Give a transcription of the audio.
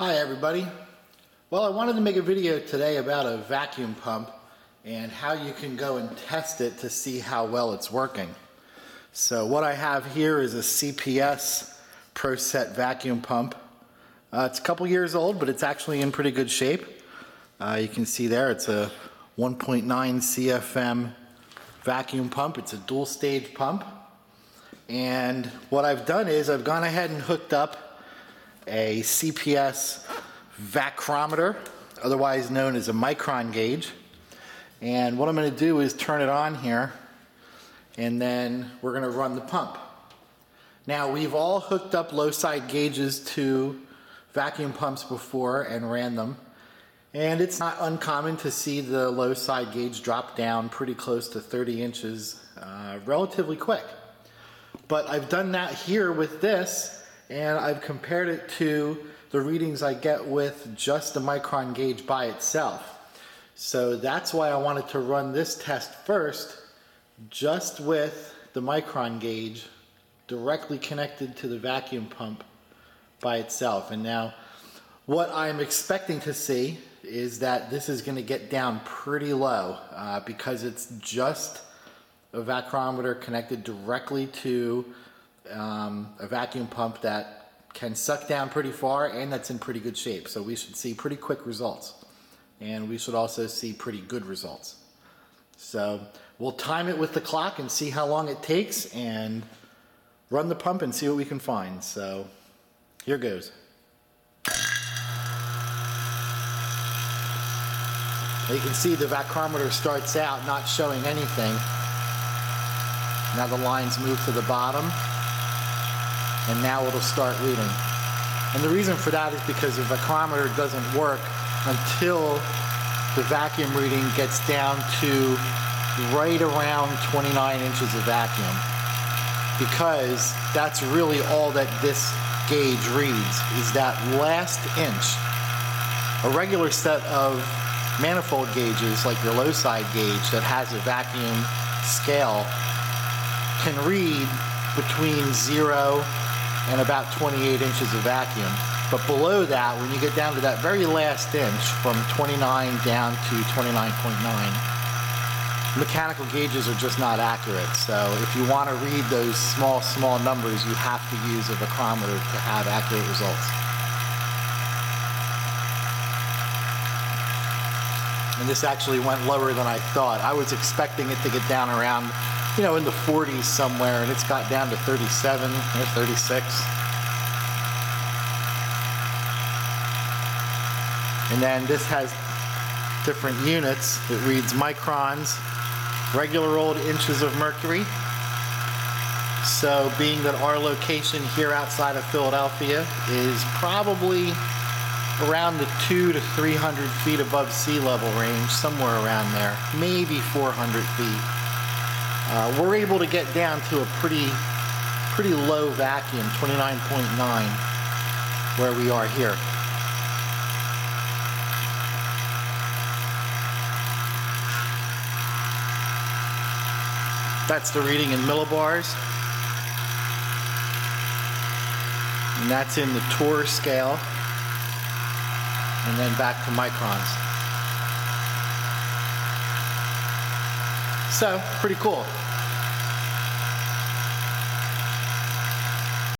Hi everybody. Well, I wanted to make a video today about a vacuum pump and how you can go and test it to see how well it's working. So what I have here is a CPS ProSet vacuum pump. Uh, it's a couple years old, but it's actually in pretty good shape. Uh, you can see there it's a 1.9 CFM vacuum pump. It's a dual stage pump. And what I've done is I've gone ahead and hooked up a CPS vacrometer, otherwise known as a micron gauge. And what I'm going to do is turn it on here, and then we're going to run the pump. Now, we've all hooked up low side gauges to vacuum pumps before and ran them. And it's not uncommon to see the low side gauge drop down pretty close to 30 inches uh, relatively quick. But I've done that here with this and I've compared it to the readings I get with just the micron gauge by itself. So that's why I wanted to run this test first, just with the micron gauge directly connected to the vacuum pump by itself. And now what I'm expecting to see is that this is gonna get down pretty low uh, because it's just a vacrometer connected directly to um, a vacuum pump that can suck down pretty far and that's in pretty good shape. So we should see pretty quick results. And we should also see pretty good results. So we'll time it with the clock and see how long it takes and run the pump and see what we can find. So here goes. You can see the vacrometer starts out not showing anything. Now the lines move to the bottom and now it'll start reading. And the reason for that is because the vacrometer doesn't work until the vacuum reading gets down to right around 29 inches of vacuum because that's really all that this gauge reads is that last inch. A regular set of manifold gauges like your low side gauge that has a vacuum scale can read between zero and about 28 inches of vacuum. But below that, when you get down to that very last inch, from 29 down to 29.9, mechanical gauges are just not accurate. So if you want to read those small, small numbers, you have to use a vacrometer to have accurate results. And this actually went lower than I thought. I was expecting it to get down around you know, in the 40s somewhere, and it's got down to 37 or 36. And then this has different units. It reads microns, regular old inches of mercury. So being that our location here outside of Philadelphia is probably around the two to 300 feet above sea level range, somewhere around there, maybe 400 feet uh, we're able to get down to a pretty, pretty low vacuum, 29.9, where we are here. That's the reading in millibars. And that's in the Torr scale. And then back to microns. So, pretty cool.